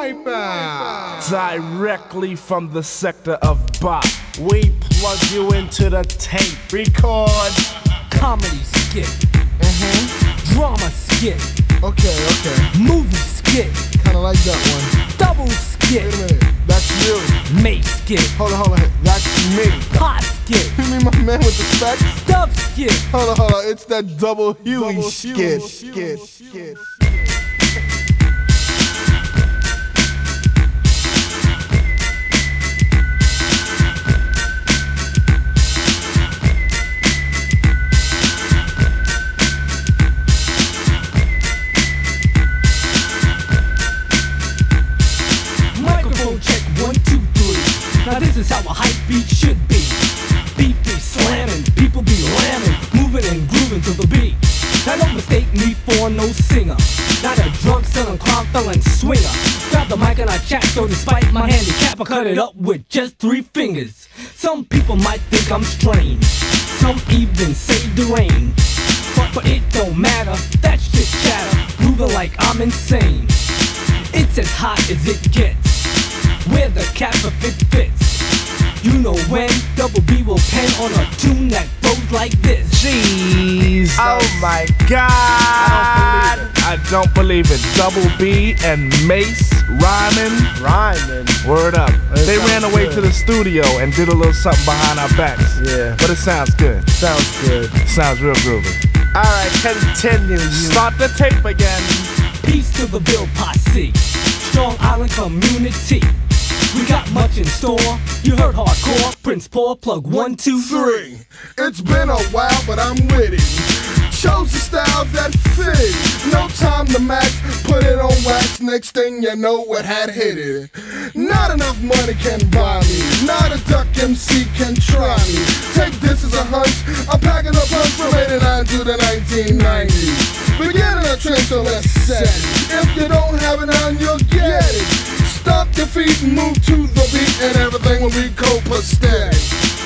Wipeout. Directly from the sector of Bop. We plug you into the tape. Record. Comedy skit. Mm-hmm. Drama skit. Okay, okay. Movie skit. Kinda like that one. Double Wait skit. a minute. That's you. Mase skit. Hold on, hold on. That's me. Pos skit. You mean my man with the specs? Dove skit. Hold on, hold on. It's that double Huey skit. Skit. Skit. Microphone how a hype beat should be. Beat be slamming, people be ramming, moving and grooving to the beat. Now don't mistake me for no singer. Not a drunk selling crime felon swinger. Grab the mic and I chat, though despite my handicap, I cut it up with just three fingers. Some people might think I'm strange. Some even say deranged. But, but it don't matter, that's just chatter. Moving like I'm insane. It's as hot as it gets. Where the cap of it fits. You know when Double B will pen on a tune that goes like this. Jeez. Oh my God. I don't believe it. I don't believe it. Double B and Mase rhyming. Rhyming. Word up. It They ran away good. to the studio and did a little something behind our backs. Yeah. But it sounds good. Sounds good. Sounds real groovy. Alright, continue. You. Start the tape again. Peace to the Bill Posse. Strong Island community. In store. You heard hardcore. Prince Paul plug one, two, three. It's been a while, but I'm with it. Chose the style that fit. No time to match, put it on wax. Next thing you know, what had hit it. Not enough money can buy me. Not a duck MC can try me. Take this as a hunch. I'm packing a punch from 89 to the 1990s. Beginning a trend, so let's set it. If you don't have it on, you'll get it. Stop feet and move to the and everything will be copacetic.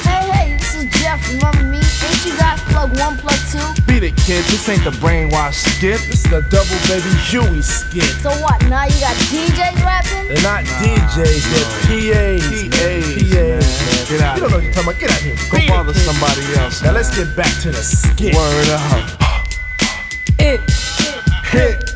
Hey, hey, this is Jeff. Remember me? Ain't you guys plug one, plug two? Beat it, kid. This ain't the brainwash skit. This is the double baby Huey skit. So what? Now you got DJs rapping? They're not DJs, they're PAs. man. PAs, PAs, man. man. Get out You don't know what you're talking about. Get out here. Go Beat bother it, somebody else. Now man. let's get back to the skit. Word up. It, Hit. It.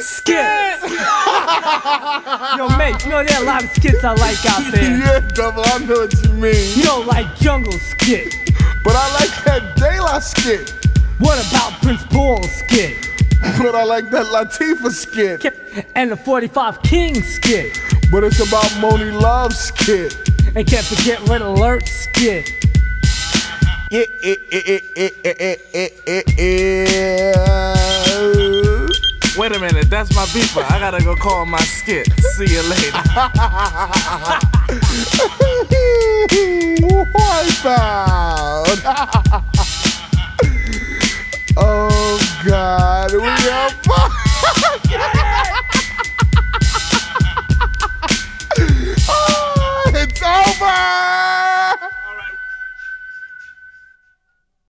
skits. Yo, mate, you know there are a lot of skits I like out there. yeah, double, I know what you mean. You don't like jungle skit. But I like that daylight skit. What about Prince Paul skit? But I like that Latifah skit. And the 45 King skit. But it's about Monie Love skit. And can't forget Red Alert skit. Yeah, yeah, yeah, yeah, yeah, yeah, yeah. Wait a minute, that's my beeper. I gotta go call my skit. See you later. Wipeout. oh God, we are.